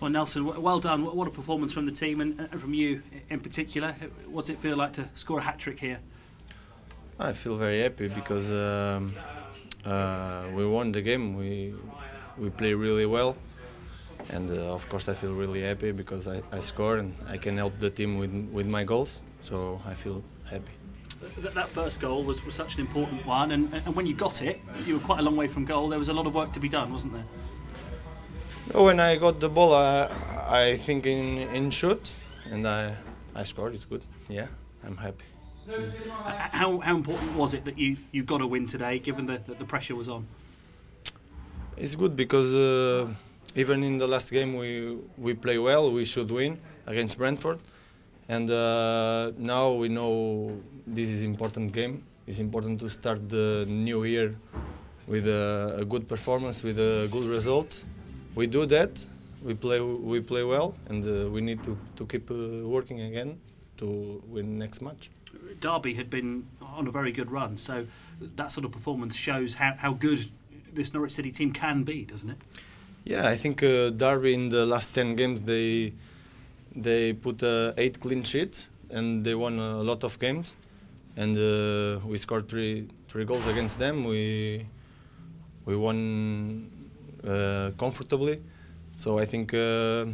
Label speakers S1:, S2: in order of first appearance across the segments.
S1: Well, Nelson, well done. What what a performance from the team and, from you in particular. What's it feel like to score a hat trick here?
S2: I feel very happy because um, uh, we won the game. We we play really well, and uh, of course I feel really happy because I, I score and I can help the team with with my goals. So I feel happy.
S1: That, that first goal was, was such an important one, and, and when you got it, you were quite a long way from goal. There was a lot of work to be done, wasn't there?
S2: When I got the ball, I I think in in shoot, and I I scored. It's good. Yeah, I'm happy.
S1: How, how important was it that you, you got a win today, given that, that the pressure was on?
S2: It's good because uh, even in the last game we we play well. We should win against Brentford, and uh, now we know this is important game. It's important to start the new year with a, a good performance, with a good result. We do that. We play we play well, and uh, we need to to keep uh, working again to win next match.
S1: Derby had been on a very good run, so that sort of performance shows how, how good this Norwich City team can be, doesn't it?
S2: Yeah, I think uh, Derby in the last ten games they they put uh, eight clean sheets and they won a lot of games, and uh, we scored three three goals against them. We we won comfortably, so I think uh,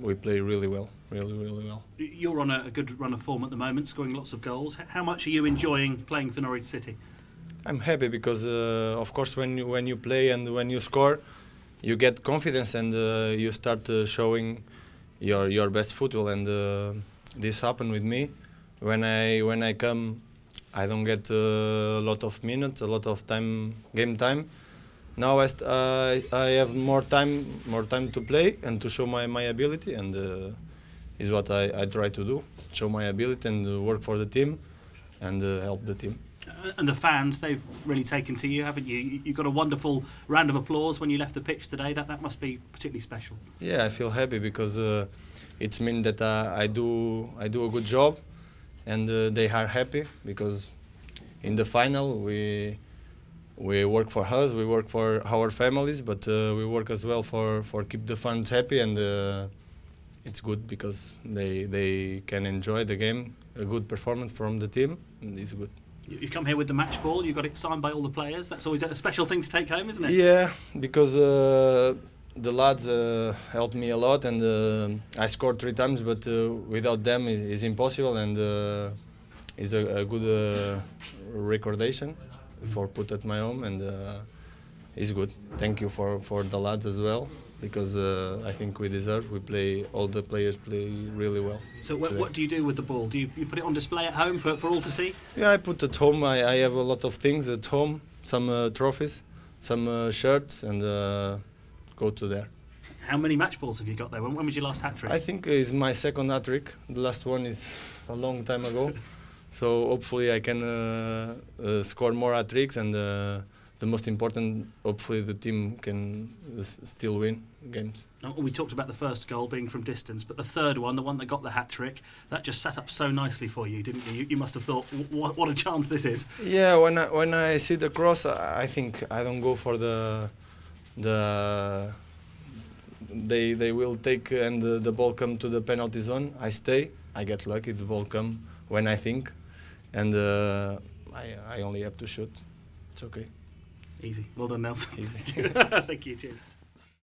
S2: we play really well, really really well.
S1: You're on a, a good run of form at the moment, scoring lots of goals. How much are you enjoying playing for Norwich City?
S2: I'm happy because, uh, of course, when you, when you play and when you score, you get confidence and uh, you start uh, showing your your best football. And uh, this happened with me. When I when I come, I don't get uh, a lot of minutes, a lot of time, game time. Now I, st- I I have more time more time to play and to show my, my ability, and uh, is what I, I try to do: show my ability and work for the team, and uh, help the team.
S1: And the fans, they've really taken to you, haven't you? You got a wonderful round of applause when you left the pitch today. That that must be particularly special.
S2: Yeah, I feel happy because uh, it's mean that uh, I do I do a good job, and uh, they are happy because in the final we we work for us, we work for our families, but uh, we work as well for for keep the fans happy, and uh, it's good because they they can enjoy the game, a good performance from the team, and it's good.
S1: You- You've come here with the match ball. You got it signed by all the players. That's always a special thing to take home, isn't it?
S2: Yeah, because uh, the lads uh, helped me a lot, and uh, I scored three times, but uh, without them it is impossible, and uh, it's a, a good uh, recordation for put at my home, and uh, it's good. Thank you for, for the lads as well, because uh, I think we deserve. We play all the players play really well.
S1: So what, what do you do with the ball? Do you, you put it on display at home for, for all to see?
S2: Yeah, I put at home. I, I have a lot of things at home, some uh, trophies, some uh, shirts, and uh, go to there.
S1: How many match balls have you got there? When, when was your last hat trick?
S2: I think it's my second hat trick. The last one is a long time ago. so hopefully I can uh, uh, score more hat tricks and uh, the most important, hopefully the team can s- still win games.
S1: Now, we talked about the first goal being from distance, but the third one, the one that got the hat trick, that just set up so nicely for you, didn't you? You, you must have thought, what, what a chance this is.
S2: Yeah, when I, when I see the cross, I I think I don't go for the the they they will take and the, the ball come to the penalty zone. I stay. I get lucky. The ball come when I think, and uh, I I only have to shoot. It's okay.
S1: Easy. Well done, Nelson.
S2: Easy.
S1: Thank you. Cheers.